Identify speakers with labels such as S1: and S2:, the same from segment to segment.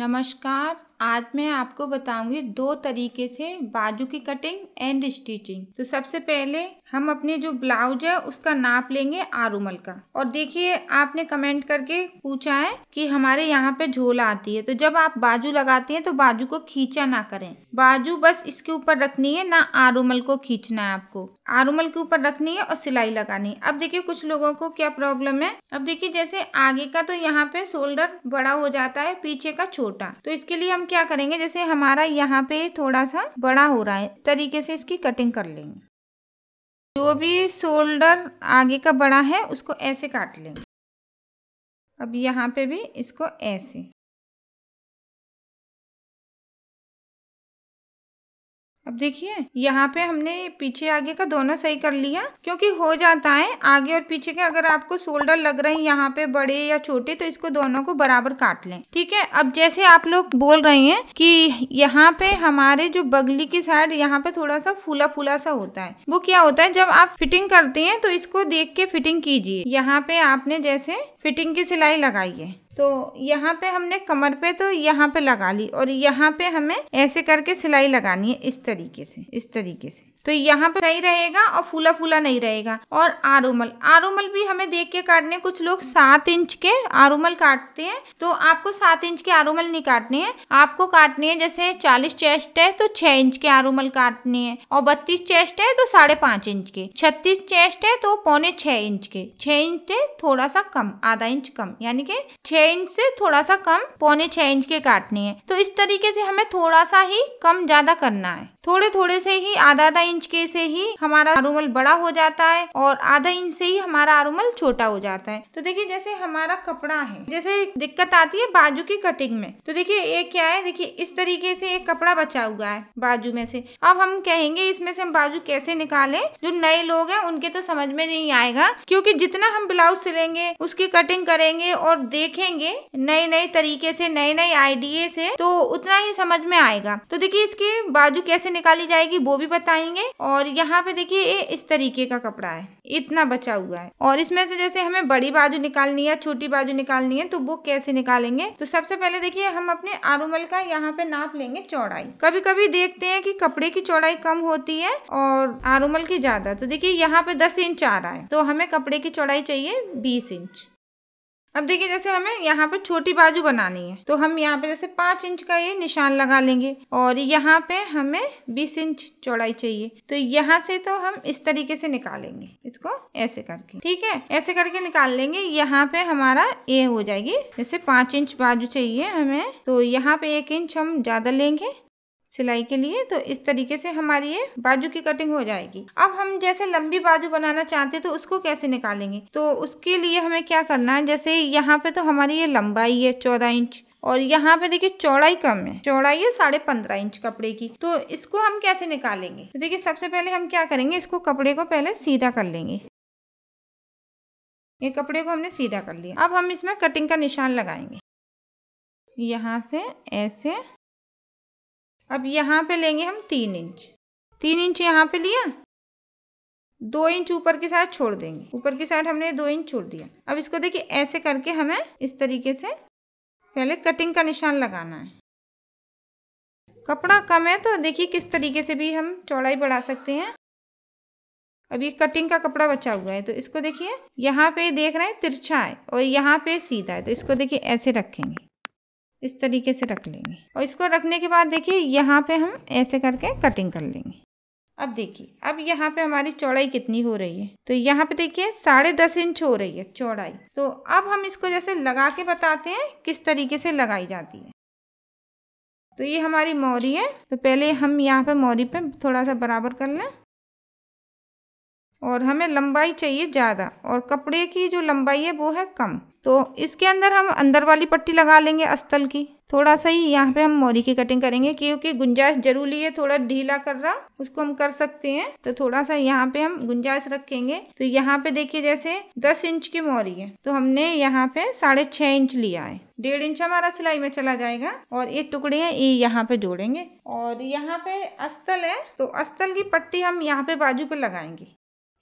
S1: नमस्कार। आज मैं आपको बताऊँगी दो तरीके से बाजू की कटिंग एंड स्टिचिंग तो सबसे पहले हम अपने जो ब्लाउज है, उसका नाप लेंगे आरूमल का। और देखिए, आपने कमेंट करके पूछा है कि हमारे यहाँ पे झोला आती है। तो जब आप बाजू लगाती हैं तो बाजू को खींचा ना करें। बाजू बस इसके ऊपर रखनी है, ना आरूमल को खींचना है आपको। आरूमल के ऊपर रखनी है और सिलाई लगानी है। अब देखिए, कुछ लोगों को क्या प्रॉब्लम है? अब देखिए, जैसे आगे का तो यहाँ पे शोल्डर बड़ा हो जाता है, पीछे का छोटा। तो इसके लिए हम क्या करेंगे? जैसे हमारा यहाँ पे थोड़ा सा बड़ा हो रहा है, तरीके से इसकी कटिंग कर लेंगे। जो भी शोल्डर आगे का बड़ा है, उसको ऐसे काट लेंगे। अब यहाँ पे भी इसको ऐसे। अब देखिए, यहाँ पे हमने पीछे आगे का दोनों सही कर लिया, क्योंकि हो जाता है, आगे और पीछे के अगर आपको शोल्डर लग रहे हैं यहाँ पे बड़े या छोटे तो इसको दोनों को बराबर काट लें। ठीक है, अब जैसे आप लोग बोल रहे हैं कि यहाँ पे हमारे जो बगली की साइड, यहाँ पे थोड़ा सा फूला फूला सा होता है। वो क्या होता है, जब आप फिटिंग करते हैं तो इसको देख के फिटिंग कीजिए। यहाँ पे आपने जैसे फिटिंग की सिलाई लगाई है। तो यहाँ पे हमने कमर पे तो यहाँ पे लगा ली और यहाँ पे हमें ऐसे करके सिलाई लगानी है इस तरीके से, इस तरीके से। तो यहाँ पे सही रहेगा और फूला फूला नहीं रहेगा। और आरोमल आरोमल भी हमें देख के काटने कुछ लोग सात इंच के आरोमल काटते हैं। तो आपको सात इंच के आरोमल नहीं काटने हैं। आपको काटने हैं जैसे चालीस चेस्ट है तो छह इंच के आरोमल काटने हैं। और बत्तीस चेस्ट है तो साढ़े पाँच इंच के। छत्तीस चेस्ट है तो पौने छह इंच के। छह इंच थोड़ा सा कम, आधा इंच कम। यानी कि छह इंच से थोड़ा सा कम, पौने छः इंच के काटने हैं। तो इस तरीके से हमें थोड़ा सा ही कम ज़्यादा करना है। थोड़े थोड़े से ही आधा आधा इंच के से ही हमारा आरुमल बड़ा हो जाता है और आधा इंच से ही हमारा आरुमल छोटा हो जाता है। तो देखिए, जैसे हमारा कपड़ा है, जैसे दिक्कत आती है बाजू की कटिंग में तो देखिए एक क्या है? देखिए, इस तरीके से एक कपड़ा बचा हुआ है बाजू में से। अब हम कहेंगे, इसमें से हम बाजू कैसे निकालें? जो नए लोग हैं, उनके तो समझ में नहीं आएगा, क्योंकि जितना हम ब्लाउज सिलेंगे, उसकी कटिंग करेंगे और देखेंगे नए नए तरीके से नए नए आइडिये से तो उतना ही समझ में आएगा। तो देखिए, इसके बाजू कैसे निकाली जाएगी, वो भी बताएँगे। और यहाँ पे देखिए, ये इस तरीके का कपड़ा है। इतना बचा हुआ है। और इसमें से जैसे हमें बड़ी बाजू निकालनी है, छोटी बाजू निकालनी है तो वो कैसे निकालेंगे? तो सबसे पहले देखिए, हम अपने आरुमल का यहाँ पे नाप लेंगे चौड़ाई। कभी कभी देखते हैं कि कपड़े की चौड़ाई कम होती है और आरुमल की ज़्यादा। तो देखिए, यहाँ पे दस इंच आ रहा है। तो हमें कपड़े की चौड़ाई चाहिए बीस इंच। अब देखिए, जैसे हमें यहाँ पे छोटी बाजू बनानी है तो हम यहाँ पे जैसे पाँच इंच का ये निशान लगा लेंगे और यहाँ पे हमें बीस इंच चौड़ाई चाहिए। तो यहाँ से तो हम इस तरीके से निकालेंगे, इसको ऐसे करके। ठीक है, ऐसे करके निकाल लेंगे, यहाँ पे हमारा ये हो जाएगी। जैसे पाँच इंच बाजू चाहिए हमें तो यहाँ पे एक इंच हम ज़्यादा लेंगे सिलाई के लिए तो इस तरीके से हमारी ये बाजू की कटिंग हो जाएगी। अब हम जैसे लंबी बाजू बनाना चाहते हैं तो उसको कैसे निकालेंगे? तो उसके लिए हमें क्या करना है, जैसे यहाँ पे तो हमारी ये लंबाई है चौदह इंच, और यहाँ पे देखिए चौड़ाई कम है। चौड़ाई है साढ़े पंद्रह इंच कपड़े की। तो इसको हम कैसे निकालेंगे? तो देखिए, सबसे पहले हम क्या करेंगे, इसको कपड़े को पहले सीधा कर लेंगे। ये कपड़े को हमने सीधा कर लिया। अब हम इसमें कटिंग का निशान लगाएँगे। यहाँ से ऐसे अब यहाँ पे लेंगे हम तीन इंच। तीन इंच यहाँ पे लिया। दो इंच ऊपर की साइड छोड़ देंगे। ऊपर की साइड हमने दो इंच छोड़ दिया। अब इसको देखिए, ऐसे करके हमें इस तरीके से पहले कटिंग का निशान लगाना है। कपड़ा कम है तो देखिए किस तरीके से भी हम चौड़ाई बढ़ा सकते हैं। अब ये कटिंग का कपड़ा बचा हुआ है तो इसको देखिए, यहाँ पे देख रहे हैं तिरछा है और यहाँ पे सीधा है तो इसको देखिए ऐसे रखेंगे। इस तरीके से रख लेंगे। और इसको रखने के बाद देखिए, यहाँ पे हम ऐसे करके कटिंग कर लेंगे। अब देखिए, अब यहाँ पे हमारी चौड़ाई कितनी हो रही है? तो यहाँ पे देखिए, साढ़े दस इंच हो रही है चौड़ाई। तो अब हम इसको जैसे लगा के बताते हैं, किस तरीके से लगाई जाती है। तो ये हमारी मोरी है। तो पहले हम यहाँ पे मोरी पे थोड़ा सा बराबर कर लें। और हमें लंबाई चाहिए ज़्यादा और कपड़े की जो लंबाई है वो है कम। तो इसके अंदर हम अंदर वाली पट्टी लगा लेंगे अस्तल की। थोड़ा सा ही यहाँ पे हम मोरी की कटिंग करेंगे क्योंकि गुंजाइश ज़रूरी है, थोड़ा ढीला कर रहा उसको हम कर सकते हैं। तो थोड़ा सा यहाँ पे हम गुंजाइश रखेंगे। तो यहाँ पे देखिए जैसे दस इंच की मोरी है। तो हमने यहाँ पे साढ़े छः इंच लिया है। डेढ़ इंच हमारा सिलाई में चला जाएगा और ये टुकड़े हैं, ये यहाँ पे जोड़ेंगे। और यहाँ पे अस्तल है तो अस्तल की पट्टी हम यहाँ पे बाजू पे लगाएँगे।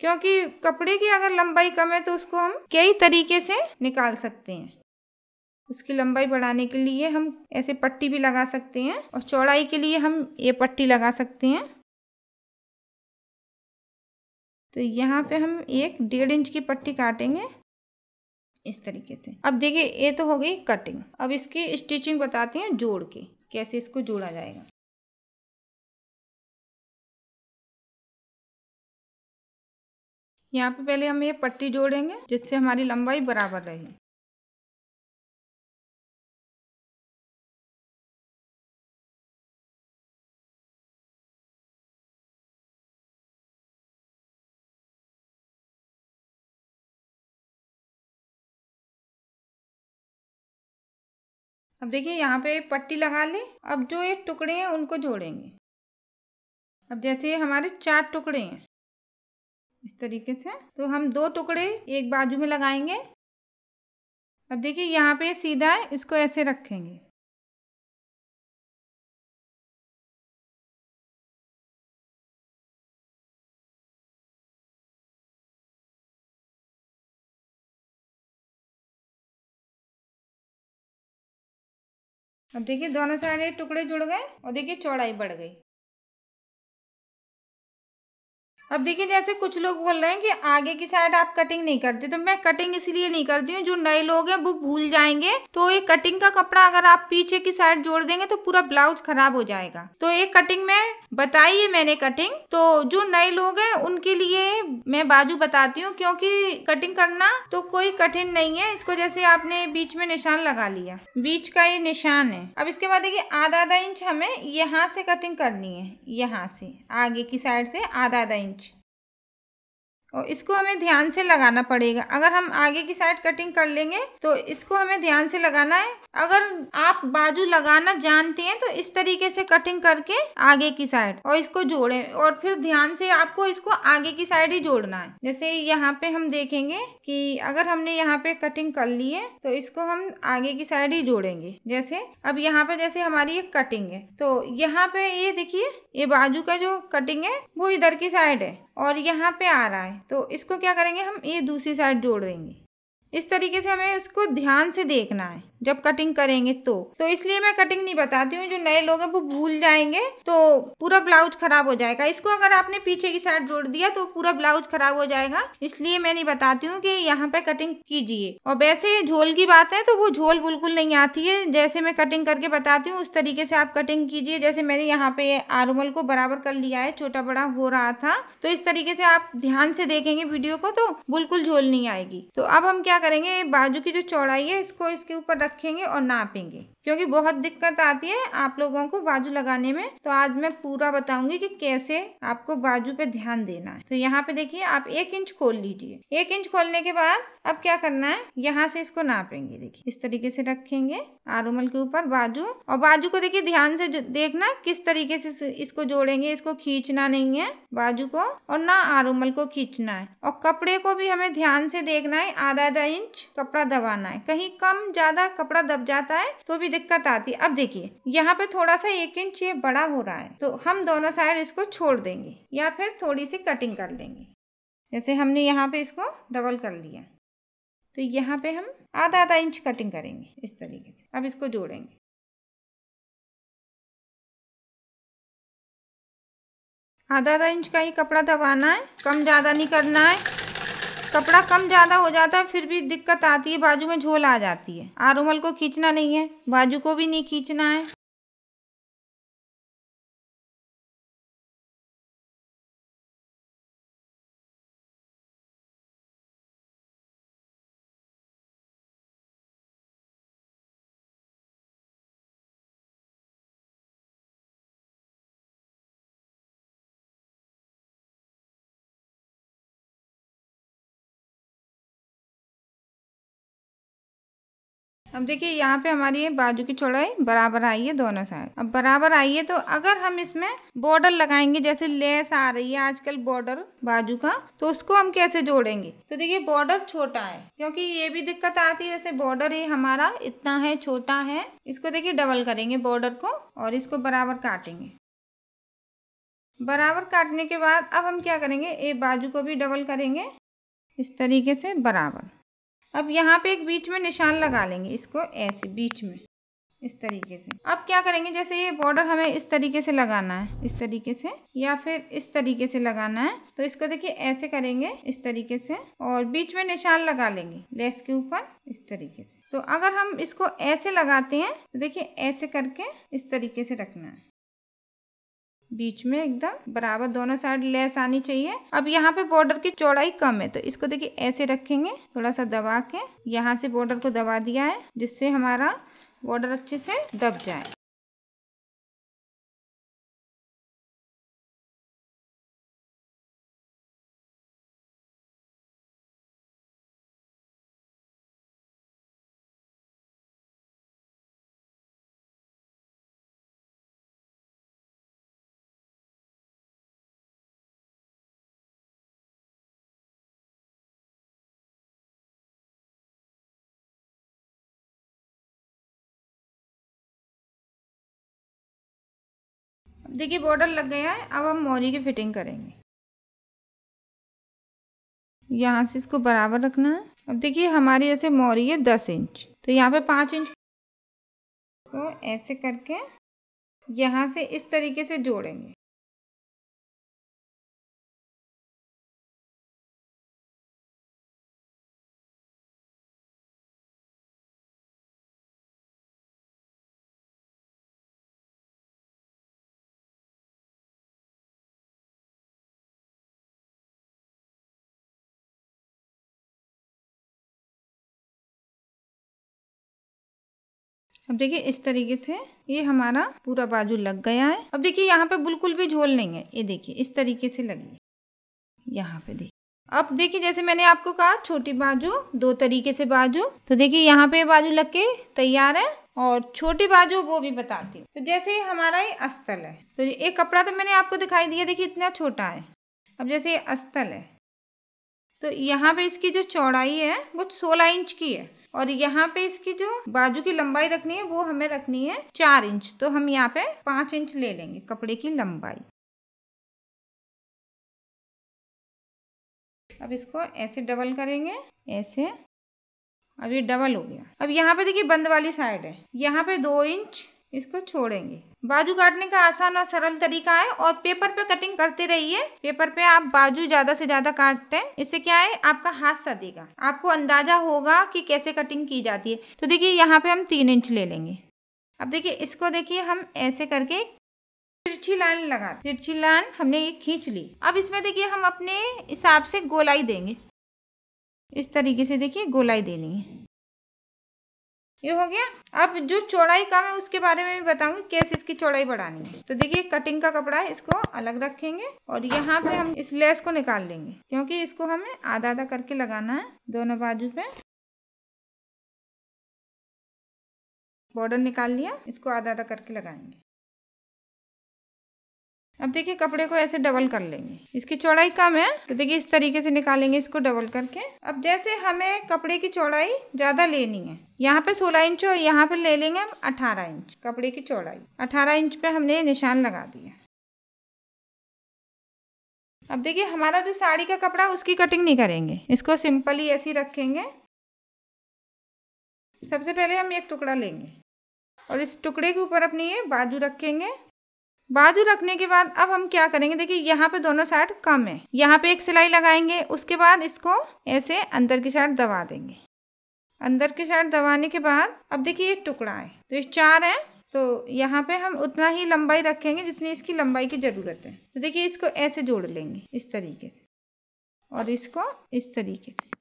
S1: क्योंकि कपड़े की अगर लंबाई कम है तो उसको हम कई तरीके से निकाल सकते हैं। उसकी लंबाई बढ़ाने के लिए हम ऐसे पट्टी भी लगा सकते हैं और चौड़ाई के लिए हम ये पट्टी लगा सकते हैं। तो यहाँ पे हम एक डेढ़ इंच की पट्टी काटेंगे इस तरीके से। अब देखिए, ये तो हो गई कटिंग। अब इसकी स्टिचिंग बताते हैं जोड़ के, कैसे इसको जोड़ा जाएगा। यहाँ पे पहले हम ये पट्टी जोड़ेंगे, जिससे हमारी लंबाई बराबर रहे। अब देखिए, यहाँ पे पट्टी लगा ली। अब जो ये टुकड़े हैं, उनको जोड़ेंगे। अब जैसे हमारे चार टुकड़े हैं इस तरीके से। तो हम दो टुकड़े एक बाजू में लगाएँगे। अब देखिए, यहाँ पे सीधा है इसको ऐसे रखेंगे। अब देखिए, दोनों साइड टुकड़े जुड़ गए और देखिए, चौड़ाई बढ़ गई। अब देखिए, जैसे कुछ लोग बोल रहे हैं कि आगे की साइड आप कटिंग नहीं करते तो मैं कटिंग इसलिए नहीं करती हूँ, जो नए लोग हैं, वो भूल जाएँगे। तो ये कटिंग का कपड़ा अगर आप पीछे की साइड जोड़ देंगे तो पूरा ब्लाउज खराब हो जाएगा। तो एक कटिंग में बताई है मैंने कटिंग तो जो नए लोग हैं, उनके लिए मैं बाजू बताती हूँ, क्योंकि कटिंग करना तो कोई कठिन नहीं है। इसको जैसे आपने बीच में निशान लगा लिया। बीच का ये निशान है। अब इसके बाद देखिए, आधा आधा इंच हमें यहाँ से कटिंग करनी है, यहाँ से, आगे की साइड से आधा आधा इंच। और इसको हमें ध्यान से लगाना पड़ेगा। अगर हम आगे की साइड कटिंग कर लेंगे तो इसको हमें ध्यान से लगाना है। अगर आप बाजू लगाना जानते हैं तो इस तरीके से कटिंग करके आगे की साइड और इसको जोड़ें और फिर ध्यान से आपको इसको आगे की साइड ही जोड़ना है। जैसे यहाँ पे हम देखेंगे कि अगर हमने यहाँ पे कटिंग कर ली है तो इसको हम आगे की साइड ही जोड़ेंगे। जैसे अब यहाँ पे जैसे हमारी एक कटिंग है तो यहाँ पे ये देखिए, ये बाजू का जो कटिंग है, वो इधर की साइड है और यहाँ पे आ रहा है। तो इसको क्या करेंगे, हम ये दूसरी साइड जोड़ देंगे। इस तरीके से हमें इसको ध्यान से देखना है। जब कटिंग करेंगे तो। तो इसलिए मैं कटिंग नहीं बताती हूँ, जो नए लोग हैं, वो भूल जाएँगे। तो पूरा ब्लाउज खराब हो जाएगा। इसको अगर आपने पीछे की साइड जोड़ दिया तो पूरा ब्लाउज खराब हो जाएगा। इसलिए मैं नहीं बताती हूँ कि यहाँ पे कटिंग कीजिए। और वैसे झोल की बात है तो वो झोल बिल्कुल नहीं आती है। जैसे मैं कटिंग करके बताती हूँ, उस तरीके से आप कटिंग कीजिए। जैसे मैंने यहाँ पे आरुमल को बराबर कर लिया है, छोटा बड़ा हो रहा था। तो इस तरीके से आप ध्यान से देखेंगे वीडियो को तो बिल्कुल झोल नहीं आएगी। तो अब हम क्या करेंगे, बाजू की जो चौड़ाई है, इसको इसके ऊपर रखेंगे और नापेंगे। क्योंकि बहुत दिक्कत आती है आप लोगों को बाजू लगाने में। तो आज मैं पूरा बताऊँगी कि कैसे आपको बाजू पे ध्यान देना है। तो यहाँ पे देखिए, आप एक इंच खोल लीजिए। एक इंच खोलने के बाद अब क्या करना है? यहाँ से इसको नापेंगे। देखिए, इस तरीके से रखेंगे आरुमल के ऊपर बाजू। और बाजू को देखिए, ध्यान से देखना किस तरीके से इसको जोड़ेंगे। इसको खींचना नहीं है बाजू को और ना आरुमल को खींचना है। और कपड़े को भी हमें ध्यान से देखना है, आधा आधा इंच कपड़ा दबाना है। कहीं कम, ज़्यादा कपड़ा दब जाता है तो भी दिक्कत आती है। अब देखिए, यहाँ पे थोड़ा सा एक इंच ये बड़ा हो रहा है तो हम दोनों साइड इसको छोड़ देंगे या फिर थोड़ी सी कटिंग कर लेंगे। जैसे हमने यहाँ पे इसको डबल कर लिया। तो यहाँ पे हम आधा आधा इंच कटिंग करेंगे इस तरीके से। अब इसको जोड़ेंगे। आधा आधा इंच का ही कपड़ा दबाना है, कम ज़्यादा नहीं करना है। कपड़ा कम ज़्यादा हो जाता है, फिर भी दिक्कत आती है, बाजू में झोल आ जाती है। आरुमल को खींचना नहीं है, बाजू को भी नहीं खींचना है। अब देखिए, यहाँ पे हमारी ये बाजू की चौड़ाई बराबर आई है दोनों साइड। अब बराबर आई है तो अगर हम इसमें बॉर्डर लगाएँगे, जैसे लेस आ रही है आजकल बॉर्डर बाजू का तो उसको हम कैसे जोड़ेंगे? तो देखिए, बॉर्डर छोटा है, क्योंकि ये भी दिक्कत आती है, जैसे बॉर्डर ये हमारा इतना है, छोटा है, इसको देखिए डबल करेंगे बॉर्डर को और इसको बराबर काटेंगे। बराबर काटने के बाद अब हम क्या करेंगे? ये बाजू को भी डबल करेंगे, इस तरीके से बराबर। अब यहाँ पे एक बीच में निशान लगा लेंगे इसको ऐसे, बीच में, इस तरीके से। अब क्या करेंगे, जैसे ये बॉर्डर हमें इस तरीके से लगाना है, इस तरीके से, या फिर इस तरीके से लगाना है तो इसको देखिए ऐसे करेंगे, इस तरीके से, और बीच में निशान लगा लेंगे लेस के ऊपर, इस तरीके से। तो अगर हम इसको ऐसे लगाते हैं तो देखिए ऐसे करके इस तरीके से रखना है। बीच में एकदम बराबर दोनों साइड लेस आनी चाहिए। अब यहाँ पे बॉर्डर की चौड़ाई कम है तो इसको देखिए ऐसे रखेंगे, थोड़ा सा दबा के यहाँ से बॉर्डर को दबा दिया है, जिससे हमारा बॉर्डर अच्छे से दब जाए। देखिए बॉर्डर लग गया है, अब हम मोरी की फिटिंग करेंगे। यहाँ से इसको बराबर रखना है। अब देखिए, हमारी जैसे मोरी है दस इंच तो यहाँ पे पाँच इंच को ऐसे करके यहाँ से इस तरीके से जोड़ेंगे। अब देखिए, इस तरीके से ये हमारा पूरा बाजू लग गया है। अब देखिए, यहाँ पे बिल्कुल भी झोल नहीं है। ये देखिए, इस तरीके से लगी यहाँ पे देखिए। अब देखिए, जैसे मैंने आपको कहा, छोटी बाजू, दो तरीके से बाजू। तो देखिए, यहाँ पे बाजू लग के तैयार है और छोटी बाजू वो भी बताती हूँ। तो जैसे ही हमारा ये अस्तर है। तो ये कपड़ा तो मैंने आपको दिखाई दिया, देखिए, इतना छोटा है। अब जैसे ये अस्तर है तो यहाँ पे इसकी जो चौड़ाई है, वो सोलह इंच की है। और यहाँ पे इसकी जो बाजू की लंबाई रखनी है, वो हमें रखनी है चार इंच। तो हम यहाँ पे पाँच इंच ले लेंगे कपड़े की लंबाई। अब इसको ऐसे डबल करेंगे, ऐसे। अब ये डबल हो गया। अब यहाँ पे देखिए बंद वाली साइड है। यहाँ पे दो इंच इसको छोड़ेंगे। बाजू काटने का आसान और सरल तरीका है और पेपर पे कटिंग करते रहिए। पेपर पे आप बाजू ज़्यादा से ज़्यादा काटते हैं। इससे क्या है? आपका हाथ सदेगा। आपको अंदाज़ा होगा कि कैसे कटिंग की जाती है। तो देखिए, यहाँ पे हम तीन इंच ले लेंगे। अब देखिए, इसको देखिए, हम ऐसे करके तिरछी लाइन लगा तिरछी लाइन हमने ये खींच ली। अब इसमें देखिए, हम अपने हिसाब से गोलाई देंगे। इस तरीके से देखिए, गोलाई देनी है। ये हो गया। अब जो चौड़ाई कम है उसके बारे में भी बताऊँगी, कैसे इसकी चौड़ाई बढ़ानी है। तो देखिए कटिंग का कपड़ा है, इसको अलग रखेंगे और यहाँ पे हम इस लेस को निकाल लेंगे, क्योंकि इसको हमें आधा आधा करके लगाना है दोनों बाजू पे। बॉर्डर निकाल लिया, इसको आधा आधा करके लगाएँगे। अब देखिए कपड़े को ऐसे डबल कर लेंगे। इसकी चौड़ाई कम है तो देखिए इस तरीके से निकालेंगे इसको डबल करके। अब जैसे हमें कपड़े की चौड़ाई ज़्यादा लेनी है, यहाँ पे 16 इंच और यहाँ पे ले लेंगे हम 18 इंच, कपड़े की चौड़ाई। 18 इंच पे हमने निशान लगा दिया। अब देखिए हमारा जो साड़ी का कपड़ा, उसकी कटिंग नहीं करेंगे। इसको सिंपली ऐसे ही रखेंगे। सबसे पहले हम एक टुकड़ा लेंगे और इस टुकड़े के ऊपर अपनी ये बाजू रखेंगे। बाजू रखने के बाद अब हम क्या करेंगे? देखिए, यहाँ पे दोनों साइड कम है। यहाँ पे एक सिलाई लगाएँगे, उसके बाद इसको ऐसे अंदर की साइड दबा देंगे। अंदर की साइड दबाने के बाद अब देखिए, ये टुकड़ा है। तो ये चार है तो यहाँ पे हम उतना ही लंबाई रखेंगे जितनी इसकी लंबाई की ज़रूरत है। तो देखिए, इसको ऐसे जोड़ लेंगे, इस तरीके से। और इसको इस तरीके से।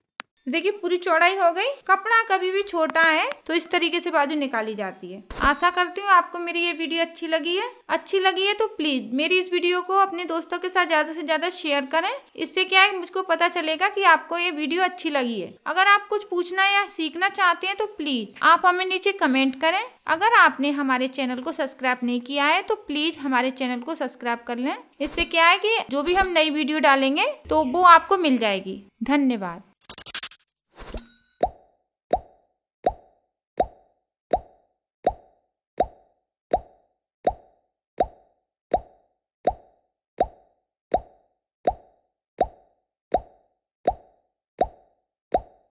S1: देखिए, पूरी चौड़ाई हो गई। कपड़ा कभी भी छोटा है तो इस तरीके से बाजू निकाली जाती है। आशा करती हूँ आपको मेरी ये वीडियो अच्छी लगी है। अच्छी लगी है तो प्लीज़ मेरी इस वीडियो को अपने दोस्तों के साथ ज़्यादा से ज़्यादा शेयर करें। इससे क्या है, मुझको पता चलेगा कि आपको ये वीडियो अच्छी लगी है। अगर आप कुछ पूछना या सीखना चाहते हैं तो प्लीज़ आप हमें नीचे कमेंट करें। अगर आपने हमारे चैनल को सब्सक्राइब नहीं किया है तो प्लीज़ हमारे चैनल को सब्सक्राइब कर लें। इससे क्या है कि जो भी हम नई वीडियो डालेंगे तो वो आपको मिल जाएगी। धन्यवाद।